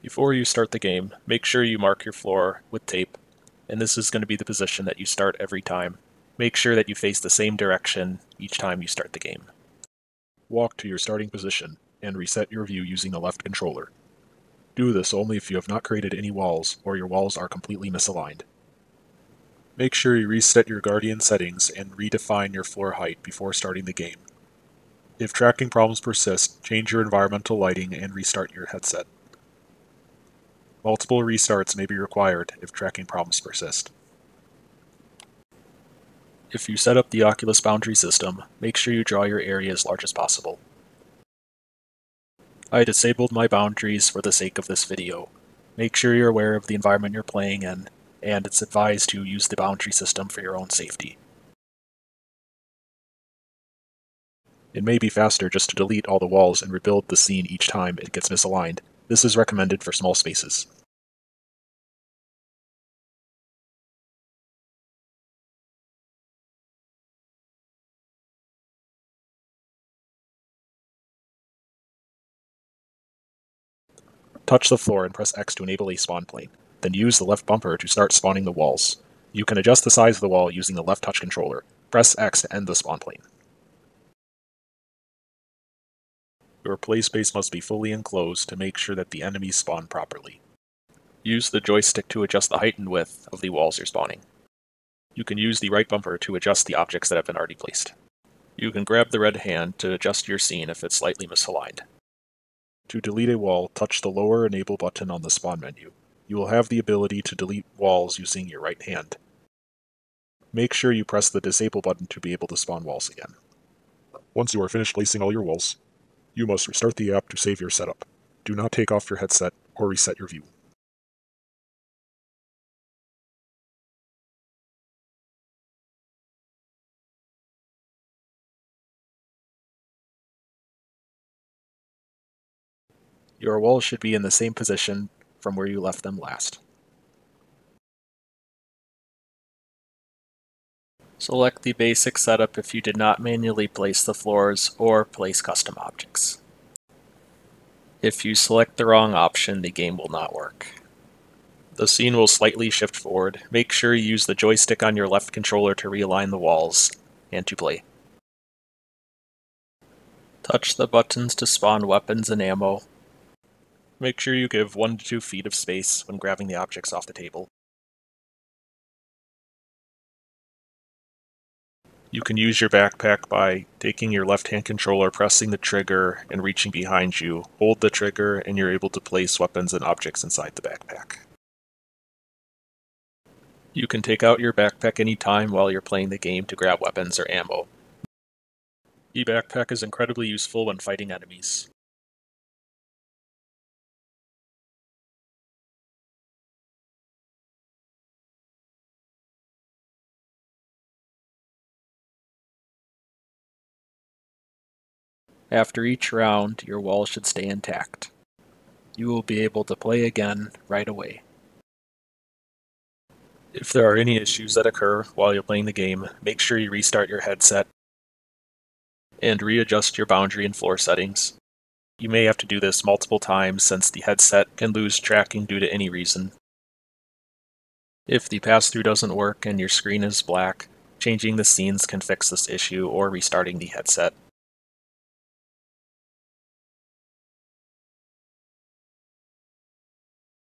Before you start the game, make sure you mark your floor with tape, and this is going to be the position that you start every time. Make sure that you face the same direction each time you start the game. Walk to your starting position and reset your view using the left controller. Do this only if you have not created any walls or your walls are completely misaligned. Make sure you reset your Guardian settings and redefine your floor height before starting the game. If tracking problems persist, change your environmental lighting and restart your headset. Multiple restarts may be required if tracking problems persist. If you set up the Oculus boundary system, make sure you draw your area as large as possible. I disabled my boundaries for the sake of this video. Make sure you're aware of the environment you're playing in, and it's advised to use the boundary system for your own safety. It may be faster just to delete all the walls and rebuild the scene each time it gets misaligned. This is recommended for small spaces. Touch the floor and press X to enable a spawn plane. Then use the left bumper to start spawning the walls. You can adjust the size of the wall using the left touch controller. Press X to end the spawn plane. Your play space must be fully enclosed to make sure that the enemies spawn properly. Use the joystick to adjust the height and width of the walls you're spawning. You can use the right bumper to adjust the objects that have been already placed. You can grab the red hand to adjust your scene if it's slightly misaligned. To delete a wall, touch the lower Enable button on the spawn menu. You will have the ability to delete walls using your right hand. Make sure you press the Disable button to be able to spawn walls again. Once you are finished placing all your walls, you must restart the app to save your setup. Do not take off your headset or reset your view. Your walls should be in the same position from where you left them last. Select the basic setup if you did not manually place the floors or place custom objects. If you select the wrong option, the game will not work. The scene will slightly shift forward. Make sure you use the joystick on your left controller to realign the walls and to play. Touch the buttons to spawn weapons and ammo, Make sure you give 1 to 2 feet of space when grabbing the objects off the table. You can use your backpack by taking your left-hand controller, pressing the trigger, and reaching behind you. Hold the trigger, and you're able to place weapons and objects inside the backpack. You can take out your backpack anytime while you're playing the game to grab weapons or ammo. The backpack is incredibly useful when fighting enemies. After each round, your wall should stay intact. You will be able to play again right away. If there are any issues that occur while you're playing the game, make sure you restart your headset and readjust your boundary and floor settings. You may have to do this multiple times since the headset can lose tracking due to any reason. If the pass-through doesn't work and your screen is black, changing the scenes can fix this issue or restarting the headset.